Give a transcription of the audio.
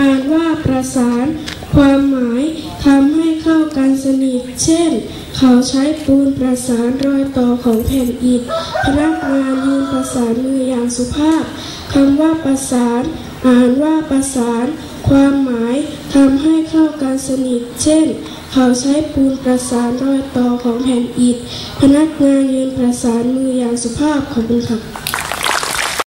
อ่านว่าประสาน ความหมายทำให้เข้ากันสนิท เช่น เขาใช้ปูนประสานรอยต่อของแผ่นอิฐ พนักงานยืนประสานมืออย่างสุภาพคำว่าประสาน อ่านว่าประสาน ความหมายทำให้เข้ากันสนิท เช่น เขาใช้ปูนประสานรอยต่อของแผ่นอิฐ พนักงานยืนประสานมืออย่างสุภาพขอบคุณครับ